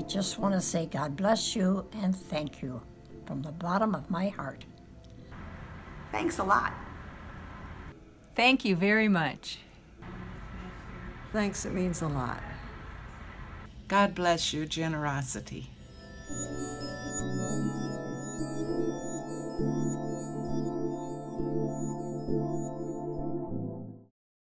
I just want to say God bless you and thank you from the bottom of my heart. Thanks a lot. Thank you very much. Thanks, it means a lot. God bless your generosity.